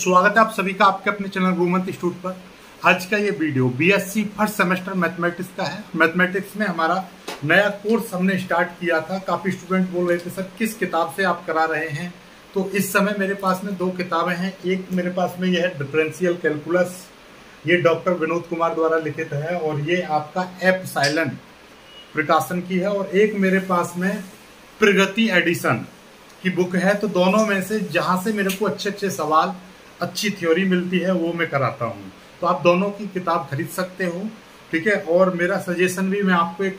स्वागत है आप सभी का आपके अपने चैनल गुरुमत इंस्टीट्यूट पर। आज का ये video BSc first semester mathematics का है। मैथमेटिक्स में हमारा नया कोर्स हमने स्टार्ट किया था। काफ़ी स्टूडेंट बोल रहे थे, सर, किस किताब से आप करा रहे हैं? तो इस समय मेरे पास में दो किताबें हैं। एक मेरे पास में यह है डिफ्रेंशियल कैलकुलस ये डॉक्टर विनोद कुमार द्वारा लिखित है और ये आपका एप साइलेंट प्रकाशन की है। और एक मेरे पास में प्रगति एडिशन की बुक है। तो दोनों में से जहाँ से मेरे को अच्छे अच्छे सवाल अच्छी थ्योरी मिलती है, वो मैं कराता हूँ। तो आप दोनों की किताब खरीद सकते हो, ठीक है? और मेरा सजेशन भी मैं आपको एक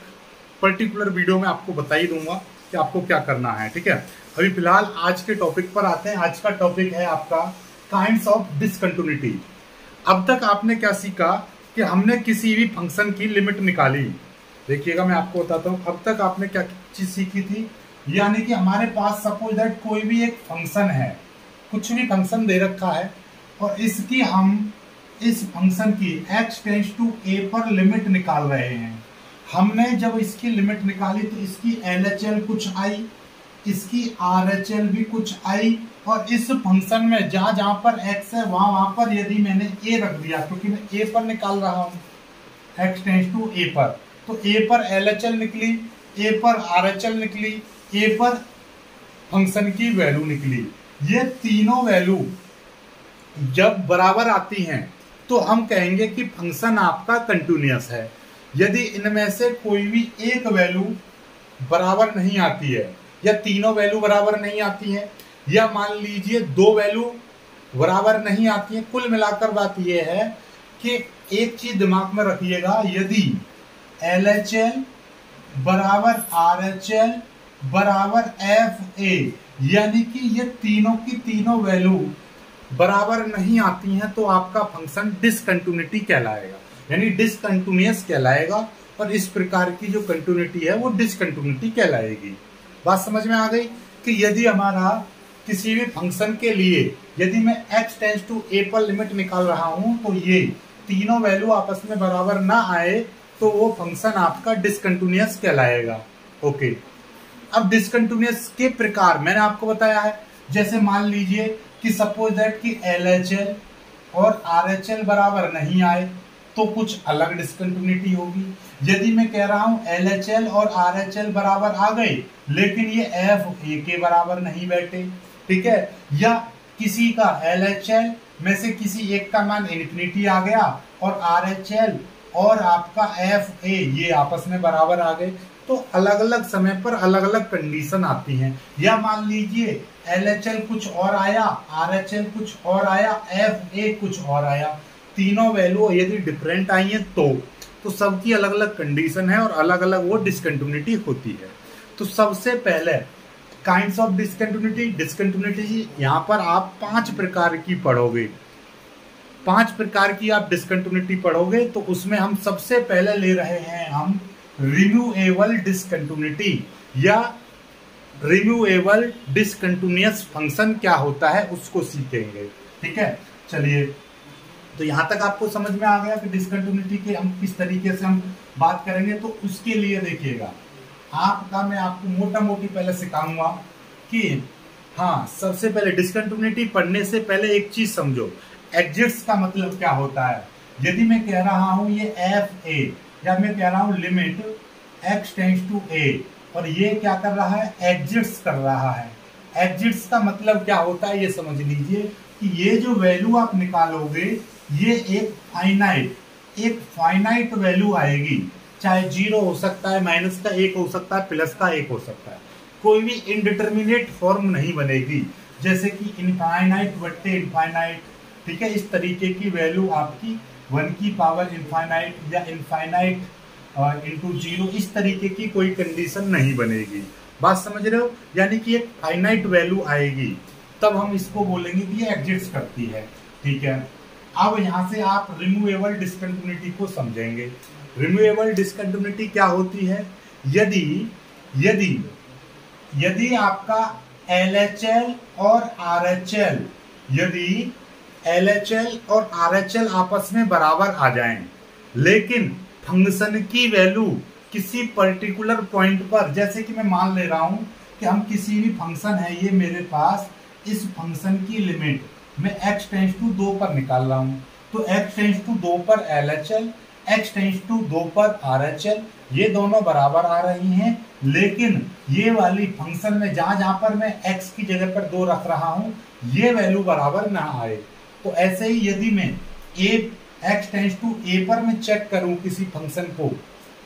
पर्टिकुलर वीडियो में आपको बता ही दूँगा कि आपको क्या करना है, ठीक है? अभी फ़िलहाल आज के टॉपिक पर आते हैं। आज का टॉपिक है आपका काइंड ऑफ़ डिसकंटिन्यूटी अब तक आपने क्या सीखा कि हमने किसी भी फ़ंक्शन की लिमिट निकाली? देखिएगा, मैं आपको बताता हूँ, अब तक आपने क्या चीज़ सीखी थी? यानी कि हमारे पास सपोज़ दैट कोई भी एक फ़ंक्शन है कुछ भी फ़ंक्शन दे रखा है, और इसकी हम इस फ़ंक्शन की x टेंस टू a पर लिमिट निकाल रहे हैं। हमने जब इसकी लिमिट निकाली तो इसकी एल एच एल कुछ आई, इसकी आर एच एल भी कुछ आई, और इस फ़ंक्शन में जहाँ जहाँ पर x है, वहाँ वहाँ पर यदि मैंने a रख दिया, क्योंकि मैं a पर निकाल रहा हूँ, x टेंस टू a पर। तो a पर एल एच एल निकली, a पर आर एच एल निकली, a पर फ़ंक्शन की वैल्यू निकली। ये तीनों वैल्यू जब बराबर आती हैं तो हम कहेंगे कि फ़ंक्शन आपका कंटिन्यूस है। यदि इनमें से कोई भी एक वैल्यू बराबर नहीं आती है, या तीनों वैल्यू बराबर नहीं आती है, या मान लीजिए दो वैल्यू बराबर नहीं आती है, कुल मिलाकर बात यह है कि एक चीज़ दिमाग में रखिएगा, यदि एल एच एल बराबर आर एच एल बराबर एफ़ ए यानी कि ये तीनों की तीनों वैल्यू बराबर नहीं आती हैं तो आपका फ़ंक्शन डिसकंटिन्यूटी कहलाएगा। यानी डिसकंटिन्यूस कहलाएगा और इस प्रकार की जो कंटिन्यूटी है, वो डिसकंटिन्यूटी कहलाएगी। बात समझ में आ गई कि यदि हमारा किसी भी फ़ंक्शन के लिए यदि मैं x टेंस टू a पर लिमिट निकाल रहा हूँ तो ये तीनों वैल्यू आपस में बराबर ना आए तो वो फ़ंक्शन आपका डिसकंटिन्यूस कहलाएगा। ओके अब डिसकंटिन्यूस के प्रकार मैंने आपको बताया है। जैसे मान लीजिए कि सपोज़ दैट कि एल एच एल और आर एच एल बराबर नहीं आए तो कुछ अलग डिसकंटिन्यूटी होगी। यदि मैं कह रहा हूँ एल और आर एच एल बराबर आ गए, लेकिन ये एफ़ ए के बराबर नहीं बैठे, ठीक है? या किसी का एल एच एल में से किसी एक का मान इन्फिनिटी आ गया और आर एच एल और आपका एफ़ ए ये आपस में बराबर आ गए तो अलग अलग समय पर अलग अलग कंडीशन आती हैं। या मान लीजिए एलएचएल कुछ और आया आर कुछ और आया एफ़ ए कुछ और आया। तीनों वैल्यू यदि डिफरेंट आई है तो। तो सबकी अलग अलग कंडीशन है और अलग अलग वो डिसकंटिन्यूटी होती है। तो सबसे पहले काइंड ऑफ़ डिसकंटिन्यूटी डिसकंटिन्यूटी यहाँ पर आप पाँच प्रकार की पढ़ोगे। पाँच प्रकार की आप डिसकंटिन्यूटी पढ़ोगे तो उसमें हम सबसे पहले ले रहे हैं हम रिम्यूएबल डिसकंटिन्यूटी या रिम्यूएबल डिसकंटिन्यूस फ़ंक्शन क्या होता है, उसको सीखेंगे। ठीक है? चलिए। तो यहाँ तक आपको समझ में आ गया कि डिसकंटिन्यूटी के हम किस तरीके से हम बात करेंगे तो उसके लिए देखिएगा। आपका मैं आपको मोटा मोटी पहले सिखाऊँगा कि हाँ सबसे पहले डिसकंटिन्यूटी पढ़ने से पहले एक चीज़ समझो। एग्जिट्स का मतलब क्या होता है? यदि मैं कह रहा हूँ ये एफ़ ए या मैं कह रहा हूँ limit x tends to a, और ये क्या कर रहा है? एग्जिट्स कर रहा है। एग्जिट्स का मतलब क्या होता है? ये समझ लीजिए कि ये जो वैल्यू आप निकालोगे, ये एक फाइनाइट एक फाइनाइट वैल्यू आएगी। चाहे ज़ीरो हो सकता है माइनस का एक हो सकता है प्लस का एक हो सकता है। कोई भी इनडिटर्मिनेट फॉर्म नहीं बनेगी। जैसे कि इनफाइनाइट बट्टे इनफाइनाइट ठीक है? इस तरीके की वैल्यू आपकी वन की पावर इनफाइनाइट या इनफाइनाइट इंटू ज़ीरो इस तरीके की कोई कंडीशन नहीं बनेगी। बात समझ रहे हो? यानी कि एक फाइनाइट वैल्यू आएगी। तब हम इसको बोलेंगे कि ये एग्जिस्ट करती है। ठीक है? अब यहाँ से आप रिमूवेबल डिसकंटिन्यूटी को समझेंगे। रिमूवेबल डिसकंटिन्यूटी क्या होती है? यदि यदि यदि आपका एलएचएल और आरएचएल यदि LHL और RHL आपस में बराबर आ जाएँ, लेकिन फ़ंक्शन की वैल्यू किसी पर्टिकुलर पॉइंट पर, जैसे कि मैं मान ले रहा हूँ कि हम किसी भी फ़ंक्शन है, ये मेरे पास इस फ़ंक्शन की लिमिट मैं x टेंस टू दो पर निकाल रहा हूँ तो x टेंस टू दो पर L H L X tends to दो पर आर एच एल ये दोनों बराबर आ रही हैं, लेकिन ये वाली फ़ंक्शन में जहाँ जहाँ पर मैं x की जगह पर दो रख रहा हूँ, ये वैल्यू बराबर ना आए। तो ऐसे ही यदि मैं a, x tends to a पर मैं चेक करूँ किसी फ़ंक्शन को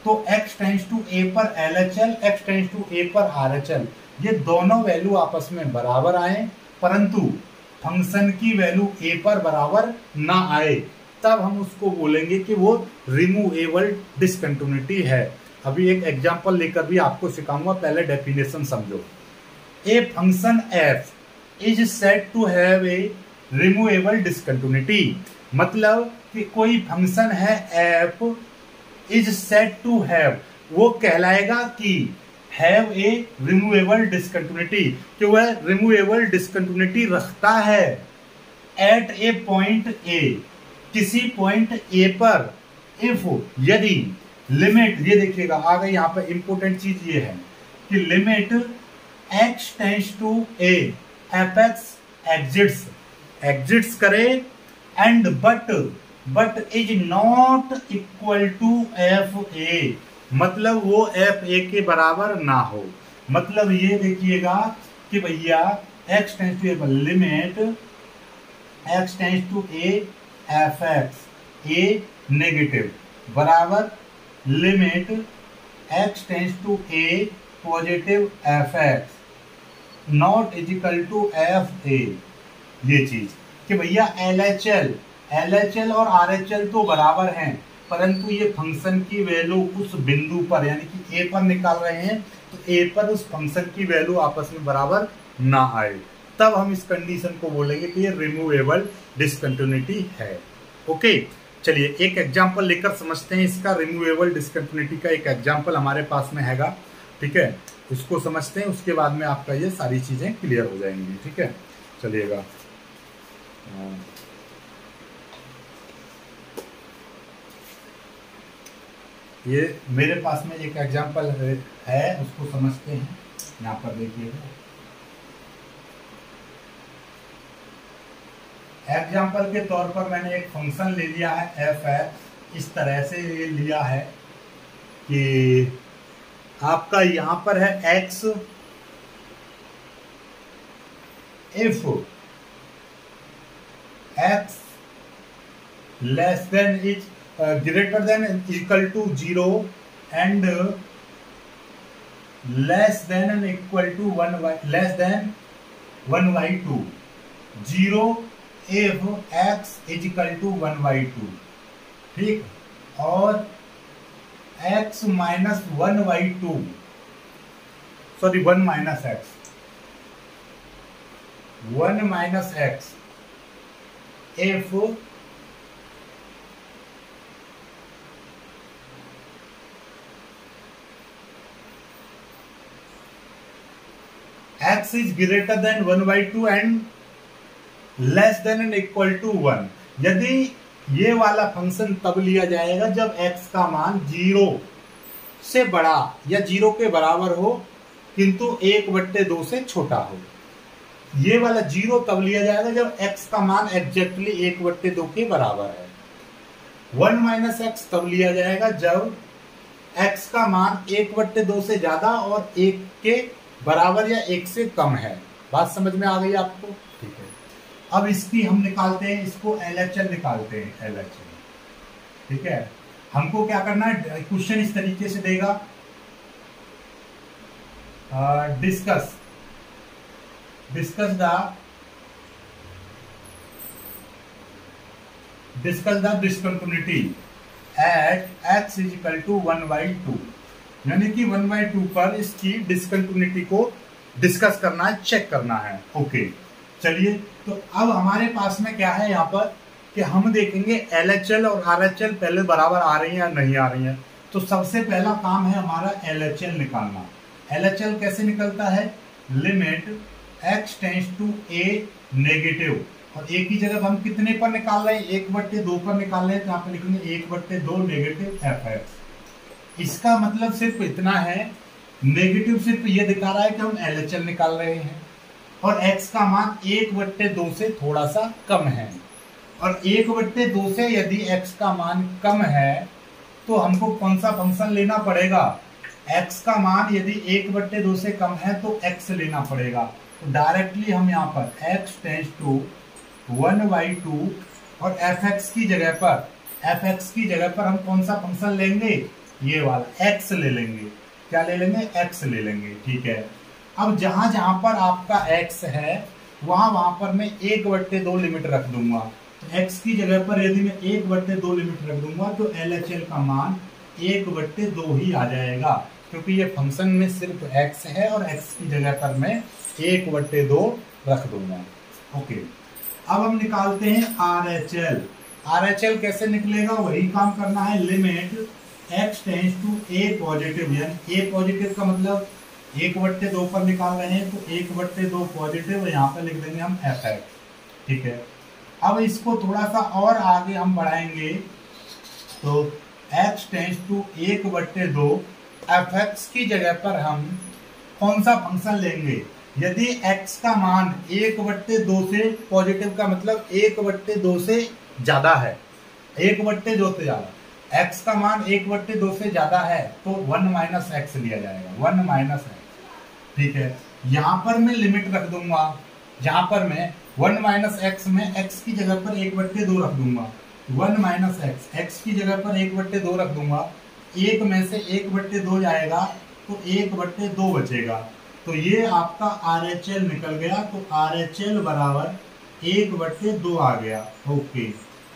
तो x टेंस टू a पर L H L X tends to a पर आर एच एल ये दोनों वैल्यू आपस में बराबर आए, परंतु फ़ंक्शन की वैल्यू a पर बराबर ना आए, तब हम उसको बोलेंगे कि वो रिमूवेबल डिसकंटिन्यूटी है। अभी एक एग्जांपल लेकर भी आपको सिखाऊँगा, पहले डेफिनेशन समझो। A function F is set to have a removable discontinuity मतलब कि कोई फ़ंक्शन है F is set to have वो कहलाएगा कि हैव ए रिमूवेबल डिसकंटिन्यूटी कि वह रिमूवेबल डिसकंटिन्यूटी रखता है एट ए पॉइंट ए किसी पॉइंट ए पर. इफ़ यदि लिमिट ये देखिएगा आगे यहाँ पर इंपोर्टेंट चीज़ ये है कि limit X tends to A F X exists exists करे and but but is not equal to F A मतलब वो एफ़ ए के बराबर ना हो। मतलब ये देखिएगा कि भैया X tends to limit X tends to A F X A negative बराबर limit X tends to A positive F X not equal to F A ये चीज़, कि भैया L H L L H L और R H L तो बराबर हैं, परंतु ये फ़ंक्शन की वैल्यू उस बिंदु पर, यानी कि ए पर निकाल रहे हैं तो ए पर उस फ़ंक्शन की वैल्यू आपस में बराबर ना आए। तब हम इस कंडीशन को बोलेंगे कि ये रिमूवेबल डिसकंटिन्यूटी है। ओके चलिए, एक एग्ज़ाम्पल लेकर समझते हैं इसका रिमूवेबल डिसकंटिन्यूटी का एक एग्ज़ाम्पल हमारे पास में हैगा। ठीक है? उसको समझते हैं, उसके बाद में आपका ये सारी चीज़ें क्लियर हो जाएँगी। ठीक है? चलिएगा। हाँ। ये मेरे पास में एक एग्जांपल है उसको समझते हैं यहाँ पर देखिएगा एग्जांपल के तौर पर मैंने एक फ़ंक्शन ले लिया है एफ़ है इस तरह से ये लिया है कि आपका यहाँ पर है X if X less than is greater than equal to zero and less than and equal to one Y less than one by two zero F X is equal to one by two ठीक? और X minus one by two sorry one minus X one minus X F x is greater than 1 by 2 and less than and equal to 1 यदि ये वाला function तब लिया जाएगा जब x का मान ज़ीरो से बड़ा या ज़ीरो के बराबर हो, किंतु एक बट्टे दो से छोटा हो। ये वाला ज़ीरो तब लिया जाएगा जब x का मान एग्जैक्टली एक बट्टे दो के बराबर है। वन माइनस एक्स तब लिया जाएगा जब x का मान एक बट्टे दो से ज़्यादा और एक के बराबर या एक से कम है। बात समझ में आ गई आपको? ठीक है। अब इसकी हम निकालते हैं, इसको एल एच एल निकालते हैं एल एच एल ठीक है? हमको क्या करना है? क्वेश्चन इस तरीके से देगा। Discuss discuss the discuss the discontinuity at X is equal to one by two यानी कि वन बाई टू पर इसकी डिस्कंटिन्यूटी को डिस्कस करना है चेक करना है। ओके चलिए तो अब हमारे पास में क्या है यहाँ पर? कि हम देखेंगे एल एच एल और आर एच एल पहले बराबर आ रही है या नहीं आ रही है। तो सबसे पहला काम है हमारा एल एच एल निकालना। एल एच एल कैसे निकलता है? Limit X tends to A negative और एक ही जगह हम कितने पर निकाल रहे हैं? एक बट्टे दो पर निकाल रहे हैं तो यहाँ पे लिखेंगे एक बट्टे दो नेगेटिव एफ़ एक्स इसका मतलब सिर्फ़ इतना है नेगेटिव सिर्फ़ ये दिखा रहा है कि हम एल निकाल रहे हैं। और x का मान एक बट्टे दो से थोड़ा सा कम है। और एक बट्टे दो से यदि x का मान कम है तो हमको कौन सा फ़ंक्शन लेना पड़ेगा? X का मान यदि एक बट्टे दो से कम है तो x लेना पड़ेगा। तो डायरेक्टली हम यहाँ पर x tends to one by two और एफ़ एक्स की जगह पर एफ़ एक्स की जगह पर हम कौन सा फ़ंक्शन लेंगे? ये वाला एक्स ले लेंगे। क्या ले लेंगे? एक्स ले लेंगे, ठीक है? अब जहाँ जहाँ पर आपका एक्स है, वहाँ वहाँ पर मैं एक बट्टे दो लिमिट रख दूँगा। तो एक्स की जगह पर यदि मैं एक बट्टे दो लिमिट रख दूँगा तो एल एच एल का मान एक बट्टे दो ही आ जाएगा। क्योंकि ये फ़ंक्शन में सिर्फ़ एक्स है और एक्स की जगह पर मैं एक बट्टे दो रख दूँगा। ओके अब हम निकालते हैं R H L R H L कैसे निकलेगा? वही काम करना है। Limit X tends to A positive यानी ए पॉजिटिव का मतलब एक बट्टे दो पर निकाल रहे हैं तो एक बट्टे दो पॉजिटिव यहाँ पर लिख देंगे हम एफ़ एक्स ठीक है? अब इसको थोड़ा सा और आगे हम बढ़ाएँगे। तो एक्स टेंस टू एक बट्टे दो एफ़ एक्स की जगह पर हम कौन सा फ़ंक्शन लेंगे? यदि x का मान एक बट्टे दो से पॉजिटिव का मतलब एक बट्टे दो से ज़्यादा है, एक बट्टे दो से ज़्यादा, x का मान एक बट्टे दो से ज़्यादा है तो वन माइनस एक्स लिया जाएगा, वन माइनस एक्स ठीक है? यहाँ पर मैं लिमिट रख दूँगा जहाँ पर मैं वन माइनस एक्स में x की जगह पर एक बट्टे दो रख दूँगा, वन माइनस एक्स एक्स की जगह पर एक बट्टे दो रख दूँगा एक में से एक बट्टे दो जाएगा तो एक बट्टे दो बचेगा। तो ये आपका आर एच एल निकल गया तो आर एच एल बराबर एक बट्टे दो आ गया। ओके,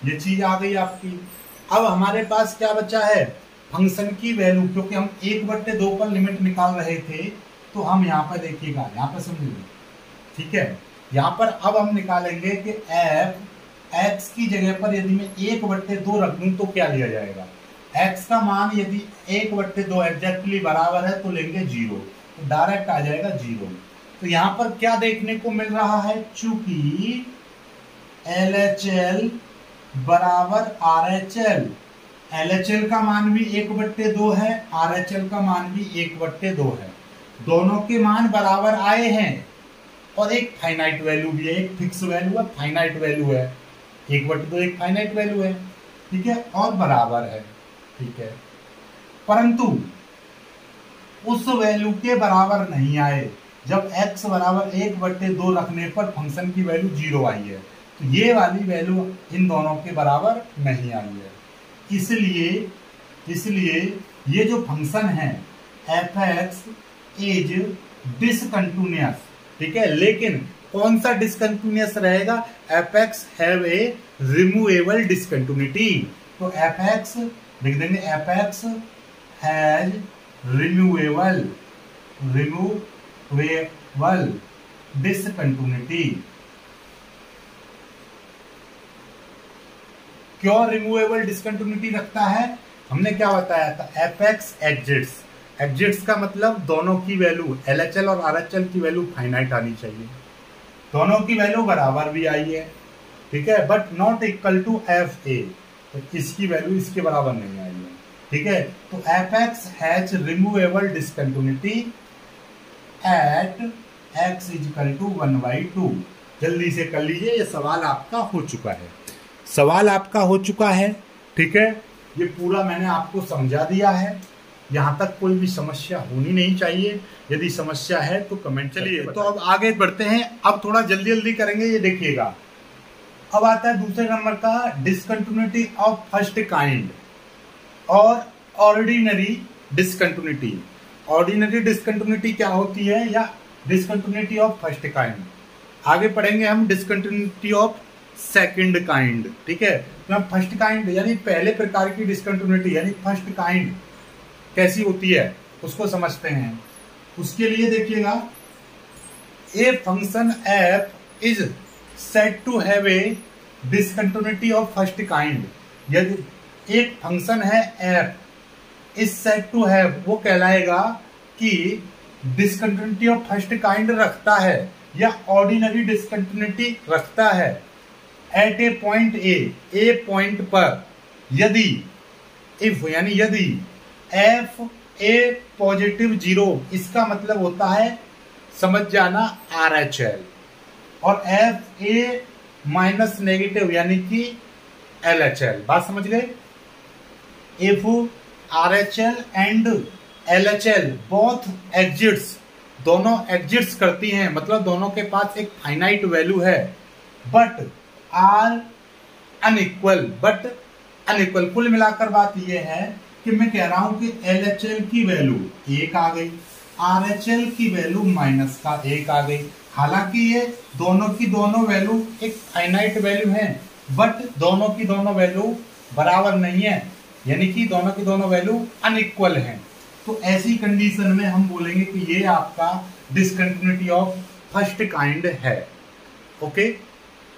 ये चीज़ आ गई आपकी। अब हमारे पास क्या बचा है? फ़ंक्शन की वैल्यू, क्योंकि हम एक बट्टे दो पर लिमिट निकाल रहे थे तो हम यहाँ पर देखिएगा, यहाँ पर समझिए ठीक है? यहाँ पर अब हम निकालेंगे कि एफ़ एक्स की जगह पर यदि मैं एक बट्टे दो रख दूँ तो क्या लिया जाएगा? एक्स का मान यदि एक बट्टे दो एग्जैक्टली बराबर है तो लेंगे ज़ीरो। तो डायरेक्ट आ जाएगा ज़ीरो। तो यहाँ पर क्या देखने को मिल रहा है? चूँकि एल एच एल बराबर R H L L H L का मान भी एक बट्टे दो है आर एच एल का मान भी एक बट्टे दो है। दोनों के मान बराबर आए हैं और एक फाइनाइट वैल्यू भी है, एक फिक्स वैल्यू है फाइनाइट वैल्यू है। एक बट्टे दो, एक फाइनाइट वैल्यू है। ठीक है? और बराबर है। ठीक है। परंतु, उस वैल्यू के बराबर नहीं आए। जब x बराबर एक बट्टे दो रखने पर फ़ंक्शन की वैल्यू ज़ीरो आई है तो ये वाली वैल्यू इन दोनों के बराबर नहीं आई है। इसलिए इसलिए ये जो फ़ंक्शन है एफ़ एक्स इज़ डिसकंटिन्यूस ठीक है? लेकिन कौन सा डिसकंटिन्यूस रहेगा? F X have a removable discontinuity तो एफ़ एक्स लिख देंगे F X has removable removable discontinuity क्यों रिमूवेबल डिसकंटिन्यूटी रखता है? हमने क्या बताया था? एफ़ एक्स एग्जिट्स एग्जिट्स का मतलब दोनों की वैल्यू एल एच एल और आर एच एल की वैल्यू फाइनाइट आनी चाहिए। दोनों की वैल्यू बराबर भी आई है, ठीक है? But not equal to F A तो इसकी वैल्यू इसके बराबर नहीं आई है। ठीक है? तो F X has removable discontinuity at X equal to one by two जल्दी से कर लीजिए ये सवाल आपका हो चुका है। सवाल आपका हो चुका है ठीक है? ये पूरा मैंने आपको समझा दिया है। यहाँ तक कोई भी समस्या होनी नहीं चाहिए। यदि समस्या है तो कमेंट चलिए तो अब आगे बढ़ते हैं। अब थोड़ा जल्दी जल्दी करेंगे ये देखिएगा। अब आता है दूसरे नंबर का डिसकंटिन्यूटी ऑफ़ फ़र्स्ट काइंड और ऑर्डिनरी डिसकंटिन्यूटी ऑर्डिनरी डिसकंटिन्यूटी क्या होती है या डिसकंटिन्यूटी ऑफ़ फ़र्स्ट काइंड आगे पढ़ेंगे हम डिसकंटिन्यूटी ऑफ़ सेकंड काइंड ठीक है? तो फ़र्स्ट काइंड यानी पहले प्रकार की डिसकंटिन्यूटी यानी फ़र्स्ट काइंड कैसी होती है, उसको समझते हैं। उसके लिए देखिएगा a function F is set to have a discontinuity of first kind यदि एक फ़ंक्शन है एफ़ इस सेट टू है वो कहलाएगा कि डिसकंटिन्यूटी ऑफ़ फ़र्स्ट काइंड रखता है या ऑर्डिनरी डिसकंटिन्यूटी रखता है at a point A a point पर। यदि इफ़ यानी यदि एफ़ ए पॉजिटिव ज़ीरो इसका मतलब होता है समझ जाना आर एच एल और एफ़ ए माइनस नेगेटिव यानी कि एल एच एल बात समझ गए? If R H L and L H L both exists दोनों एग्जिट्स करती हैं मतलब दोनों के पास एक फाइनाइट वैल्यू है। But are unequal but unequal कुल मिलाकर बात यह है कि मैं कह रहा हूँ कि एल एच एल की वैल्यू एक आ गई आर एच एल की वैल्यू माइनस का एक आ गई। हालाँकि ये दोनों की दोनों वैल्यू एक फाइनाइट वैल्यू है बट दोनों की दोनों वैल्यू बराबर नहीं है, यानी कि दोनों की दोनों वैल्यू अनइक्वल है। तो ऐसी कंडीशन में हम बोलेंगे कि ये आपका डिसकंटिन्यूटी ऑफ़ फ़र्स्ट काइंड है। ओके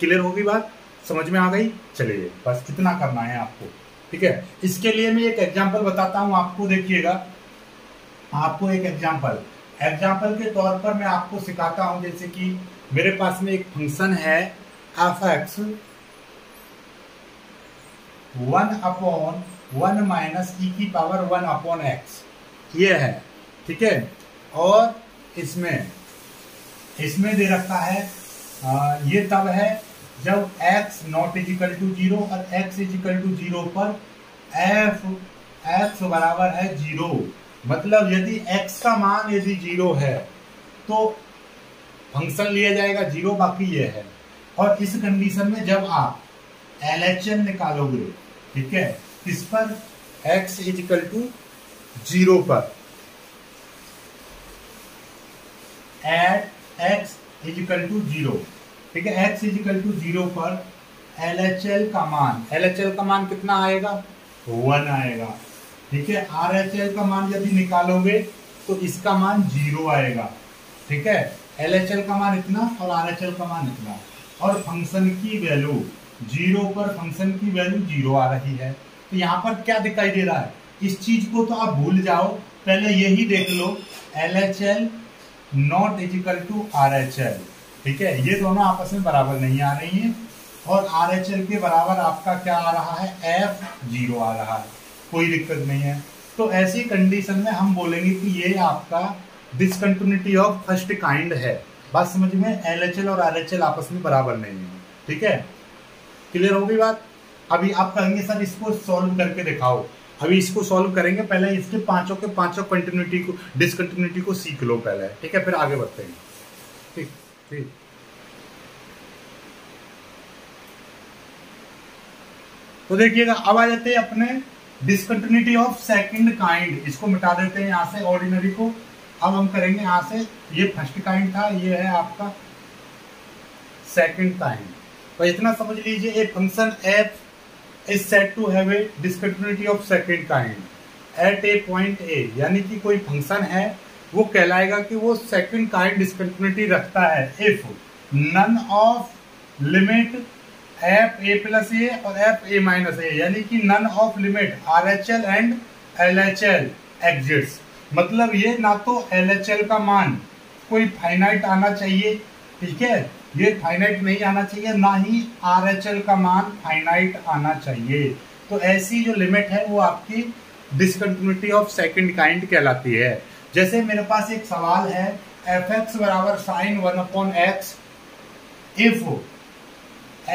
क्लियर होगी बात? समझ में आ गई? चलिए, बस कितना करना है आपको। ठीक है? इसके लिए मैं एक एग्जांपल बताता हूँ, आपको देखिएगा। आपको एक एग्जांपल एग्ज़ाम्पल के तौर पर मैं आपको सिखाता हूँ जैसे कि मेरे पास में एक फ़ंक्शन है F X one upon one minus E की पावर वन अपॉन एक्स ये है ठीक है? और इसमें इसमें दे रखा है आ, ये तब है जब x not equal to zero और x इजिकल टू ज़ीरो पर f x बराबर है ज़ीरो मतलब यदि x का मान यदि ज़ीरो है तो फ़ंक्शन लिया जाएगा, ज़ीरो बाकी ये है। और इस कंडीशन में जब आप एल एच एल निकालोगे, ठीक है किस पर x इजिकल टू ज़ीरो पर। At x equal to zero. ठीक है, x इजिकल टू ज़ीरो पर एल एच एल का मान एल एच एल का मान कितना आएगा? वन आएगा। ठीक है? आर एच एल का मान यदि निकालोगे तो इसका मान ज़ीरो आएगा। ठीक है? एल एच एल का मान इतना और आर एच एल का मान इतना। और फ़ंक्शन की वैल्यू ज़ीरो पर फ़ंक्शन की वैल्यू ज़ीरो आ रही है। तो यहाँ पर क्या दिखाई दे रहा है? इस चीज़ को तो आप भूल जाओ। पहले यही देख लो। L H L not equal to R H L ठीक है? ये दोनों आपस में बराबर नहीं आ रही हैं। और आर एच एल के बराबर आपका क्या आ रहा है? एफ़ ज़ीरो आ रहा है। कोई दिक्कत नहीं है। तो ऐसी कंडीशन में हम बोलेंगे कि ये आपका डिसकंटिन्यूटी ऑफ़ फ़र्स्ट काइंड है। बात समझ में? एलएचएल और आरएचएल आपस में बराबर नहीं है। ठीक है? क्लियर होगी बात? अभी आप कहेंगे, सर, इसको सॉल्व करके दिखाओ। अभी इसको सॉल्व करेंगे, पहले इसके पाँचों के पाँचों कंटिन्यूटी को डिसकंटिन्यूटी को सीख लो पहले। ठीक है? फिर आगे बढ़ते हैं। ठीक ठीक। तो देखिएगा, अब आ जाते हैं अपने डिसकंटिन्यूटी ऑफ़ सेकंड काइंड इसको मिटा देते हैं यहाँ से ऑर्डिनरी को। अब हम करेंगे यहाँ से, ये फ़र्स्ट काइंड था, ये है आपका सेकंड काइंड तो इतना समझ लीजिए, एक function F is set to have a discontinuity of second kind at a point A यानी कि कोई फ़ंक्शन है, वो कहलाएगा कि वो सेकंड काइंड डिसकंटिन्यूटी रखता है if none of limit F A plus A और एफ़ ए माइनस ए यानी कि none of limit R H L and L H L exists मतलब ये ना तो एल एच एल का मान कोई फाइनाइट आना चाहिए, ठीक है? ये फाइनाइट नहीं आना चाहिए, ना ही आर एच एल का मान फाइनाइट आना चाहिए। तो ऐसी जो लिमिट है, वो आपकी डिसकंटिन्यूटी ऑफ़ सेकंड काइंड कहलाती है। जैसे मेरे पास एक सवाल है एफ़ एक्स बराबर sine one upon X if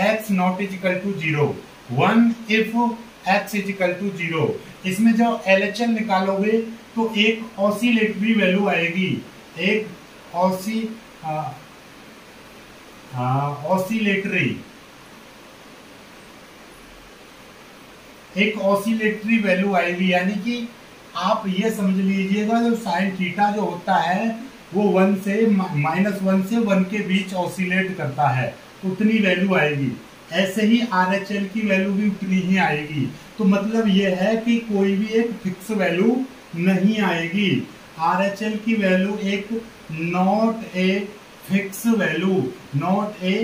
X not is equal to zero one if X is equal to zero इसमें जब एल एच एल निकालोगे तो एक ऑसिलेटरी वैल्यू आएगी। एक ऑसी ऑसिलेटरी एक ऑसिलेटरी वैल्यू आएगी। यानी कि आप ये समझ लीजिएगा, जो साइन थीटा जो होता है, वो वन से माइनस वन से वन के बीच ऑसिलेट करता है। उतनी वैल्यू आएगी। ऐसे ही आर एच एल की वैल्यू भी उतनी ही आएगी। तो मतलब ये है कि कोई भी एक फिक्स वैल्यू नहीं आएगी। आर एच एल की वैल्यू एक not a fix value not a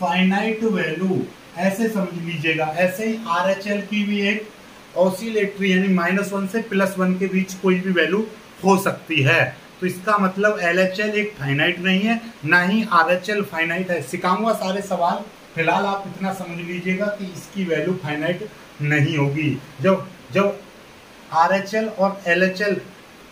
finite value ऐसे समझ लीजिएगा। ऐसे ही आर एच एल की भी एक ऑसिलेटरी यानी माइनस वन से प्लस वन के बीच कोई भी वैल्यू हो सकती है। तो इसका मतलब एलएचएल एक फाइनाइट नहीं है, ना ही आर एच एल फाइनाइट है सिखाऊँगा सारे सवाल? फ़िलहाल आप इतना समझ लीजिएगा कि इसकी वैल्यू फाइनाइट नहीं होगी। जब जब आर एच एल और एल एच एल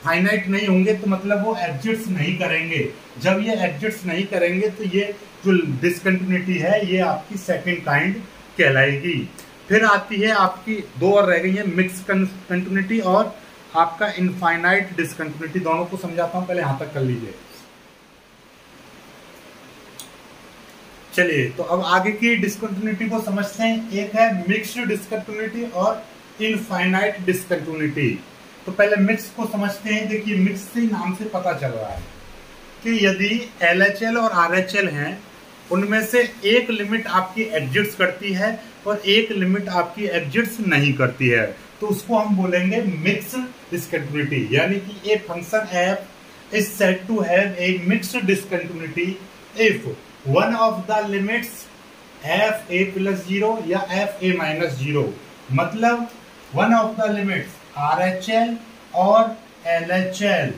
फाइनाइट नहीं होंगे तो मतलब वो एग्जिट्स नहीं करेंगे। जब ये एग्जिट्स नहीं करेंगे तो ये जो डिसकंटिन्यूटी है, ये आपकी सेकेंड काइंड कहलाएगी। फिर आती है आपकी, दो और रह गई है मिक्स कंटिन्यूटी और आपका इनफाइनाइट डिसकंटिन्यूटी दोनों को समझाता हूँ, पहले यहाँ तक कर लीजिए। चलिए तो अब आगे की डिसकंटिन्यूटी को समझते हैं। एक है मिक्स्ड डिसकंटिन्यूटी और इनफाइनाइट डिसकंटिन्यूटी तो पहले मिक्स को समझते हैं। देखिए मिक्स से नाम से पता चल रहा है कि यदि एलएचएल और आरएचएल हैं, उनमें से एक लिमिट आपकी एग्जिट्स करती है और एक लिमिट आपकी एग्जिट्स नहीं करती है। तो उसको हम बोलेंगे मिक्स डिसकंटिन्यूटी यानी कि a function f is set to have a mixed discontinuity if one of the limits f a plus zero या एफ़ ए माइनस ज़ीरो मतलब one of the limits R H L और L H L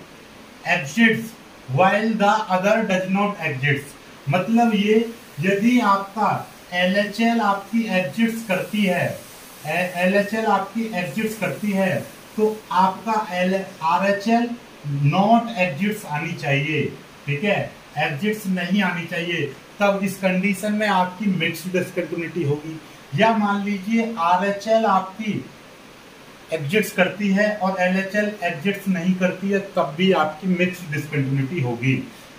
exists while the other does not exists मतलब ये यदि आपका L H L आपकी exits करती है एल एच एल आपकी एग्जिट्स करती है तो आपका L R H L not exists आनी चाहिए, ठीक है? एग्जिट्स नहीं आनी चाहिए, तब इस कंडीशन में आपकी मिक्स डिस्कंटिन्यूटी होगी। या मान लीजिए आर एच एल आपकी एग्जिट्स करती है और एल एच एल एग्जिट्स नहीं करती है, तब भी आपकी मिक्स डिस्कंटिन्यूटी होगी।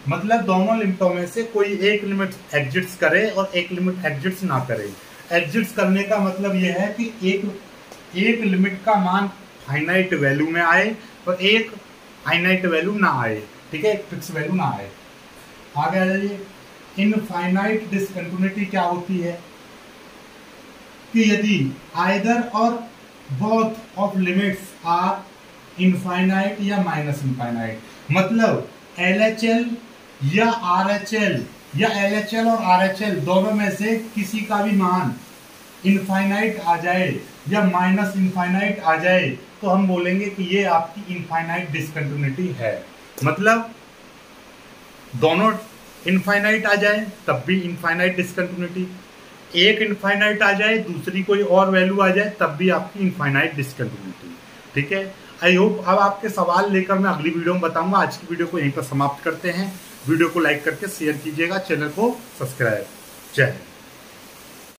मतलब दोनों लिमिटों में से कोई एक लिमिट एग्जिट्स करे और एक लिमिट एग्जिट्स ना करे। एग्जिट्स करने का मतलब यह है कि एक एक लिमिट का मान फाइनाइट वैल्यू में आए और एक फाइनाइट वैल्यू ना आए, ठीक है? फिक्स वैल्यू ना आए। आगे आ जाइए। इनफाइनाइट डिसकंटिन्यूटी क्या होती है? कि यदि आइदर और both of limits are infinite या माइनस इनफाइनाइट मतलब एल एच एल या आर एच एल या एल एच एल और आर एच एल दोनों में से किसी का भी मान इनफाइनाइट आ जाए या माइनस इनफाइनाइट आ जाए तो हम बोलेंगे कि ये आपकी इनफाइनाइट डिसकंटिन्यूटी है। मतलब दोनों इनफाइनाइट आ जाए, तब भी इनफाइनाइट डिसकंटिन्यूटी। एक इनफाइनाइट आ जाए, दूसरी कोई और वैल्यू आ जाए, तब भी आपकी इनफाइनाइट डिसकंटिन्यूटी। ठीक है? आई होप अब आपके सवाल लेकर मैं अगली वीडियो में बताऊँगा। आज की वीडियो को यहीं पर समाप्त करते हैं। वीडियो को लाइक करके शेयर कीजिएगा चैनल को सब्सक्राइब। जय हिंद।